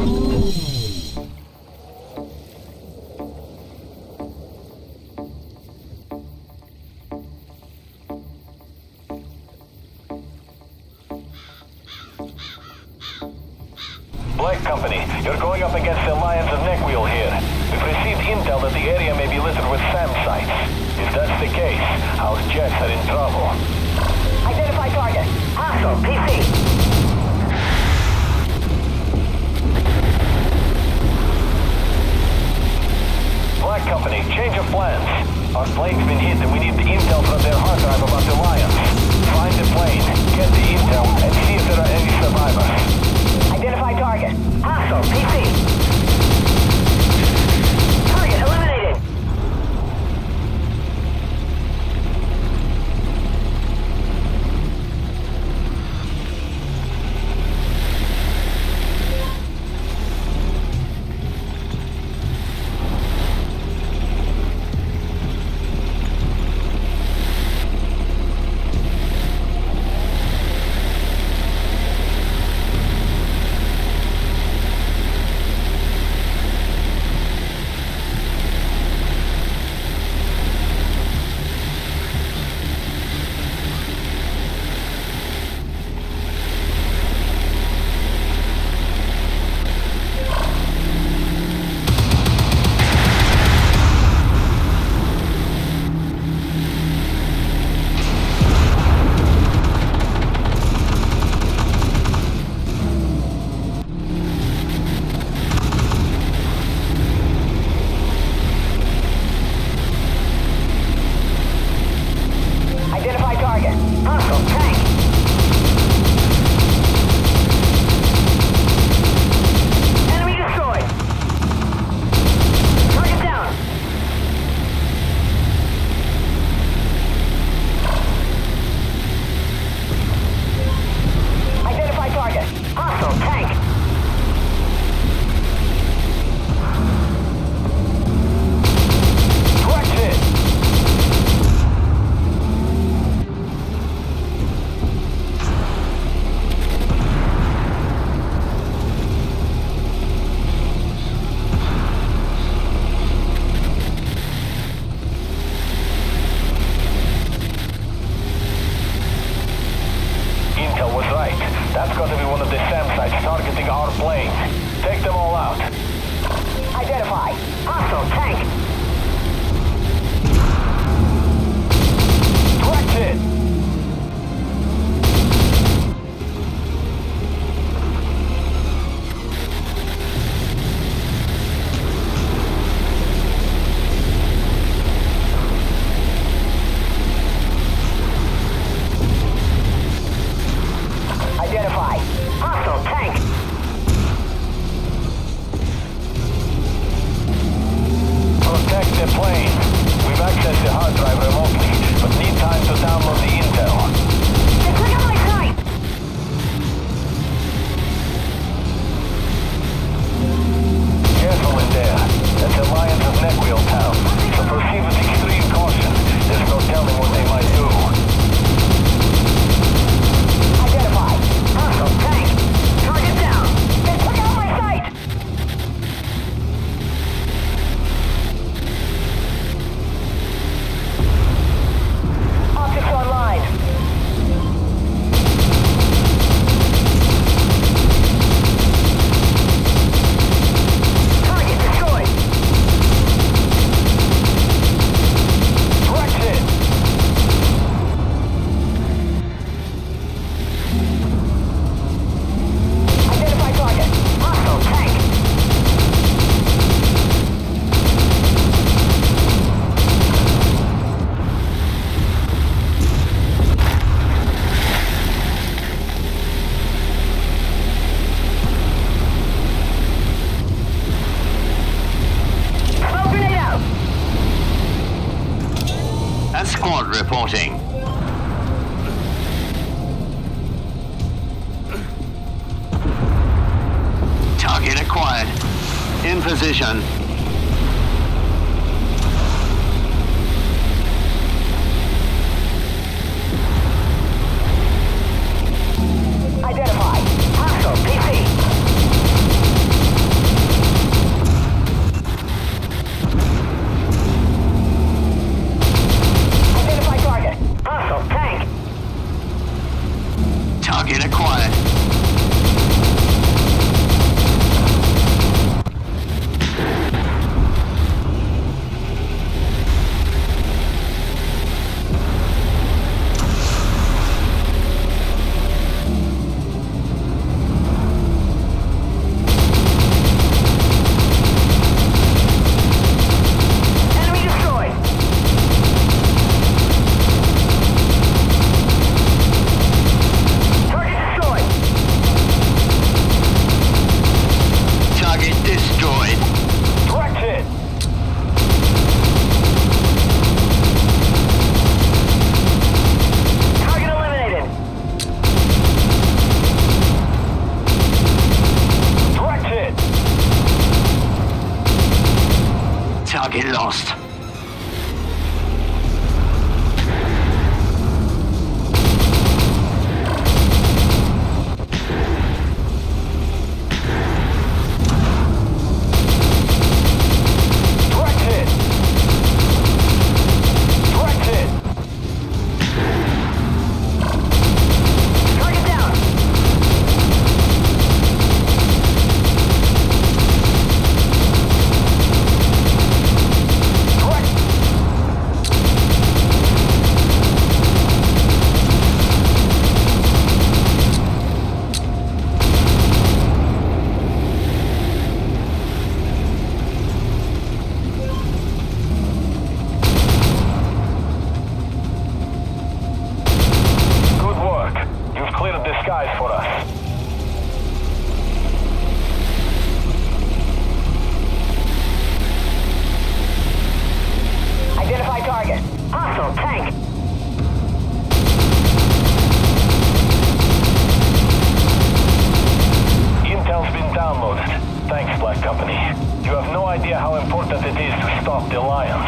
Black Company, you're going up against the Alliance of Neckweal here. We've received intel that the area may be littered with SAM sites. If that's the case, our jets are in trouble. Identify target. Hostile, PC. Black Company, change of plans. Our plane's been hit and we need the intel from their hard drive about the Alliance. Find the plane, get the intel, and see if there are any survivors. Identify target. Hostile, PC. That's got to be one of the SAM sites targeting our plane. Take them all out. Identify. Hostile, tank. It. Reporting. Target acquired. In position. Skies for us. Identify target. Hostile tank. Intel's been downloaded. Thanks, Black Company. You have no idea how important it is to stop the Alliance.